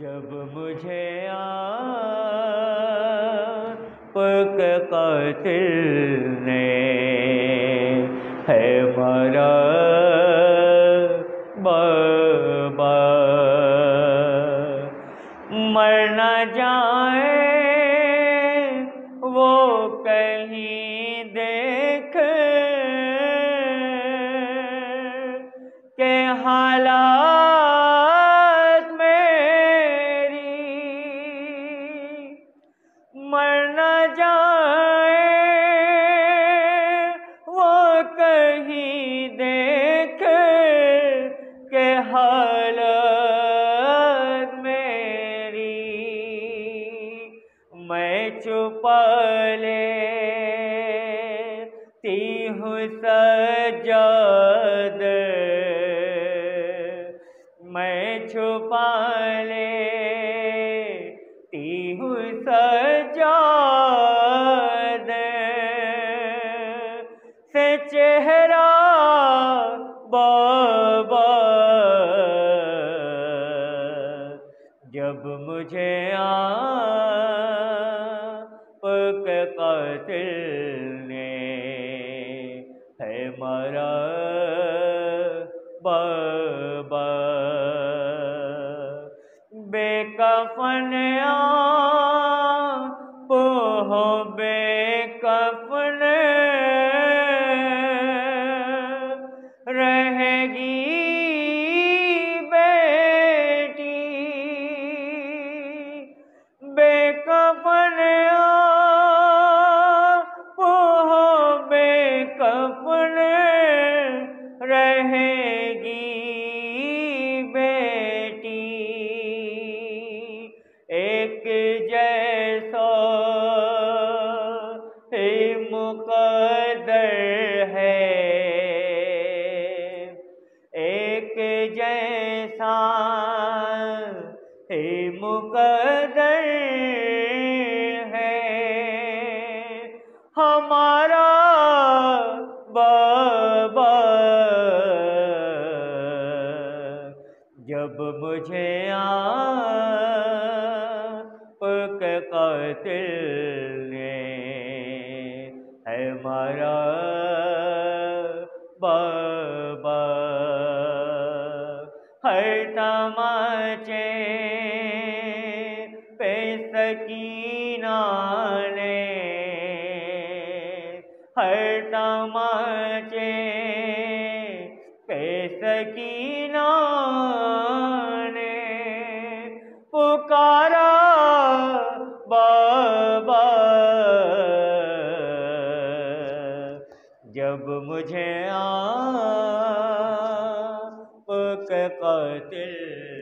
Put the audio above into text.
जब मुझे पक कातिल ने है मरा बाबा मर न जाए वो कहीं देख हालात मेरी मर न जाए, वो कहीं देख के हालत मेरी मैं छुपा लेती हूँ सजाद चेहरा बाबा। जब मुझे आप कातिल ने है मारा बाबा। बेकफन आप हो बेकफन रहेगी बेटी बेकफन आप हो बेकफन रहेगी बेटी। एक जैसा ही मुकदर ही मुकदर है। हमारा बाबा जब मुझे कातिल ने है मारा बाबा सकीना ने हर तमाचे पे सकीना ने पुकारा बाबा। जब मुझे आप के कातिल